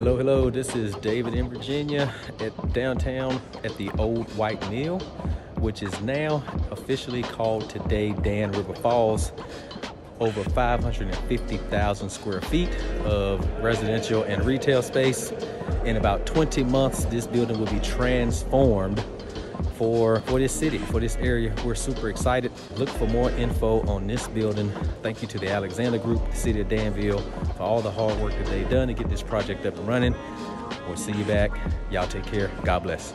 Hello, hello. This is David in Virginia at downtown at the Old White Mill, which is now officially called today Dan River Falls. Over 550,000 square feet of residential and retail space. In about 20 months, this building will be transformed for, for this city, for this area. We're super excited. Look for more info on this building. Thank you to the Alexander Group, the city of Danville, for all the hard work that they've done to get this project up and running. We'll see you back. Y'all take care. God bless.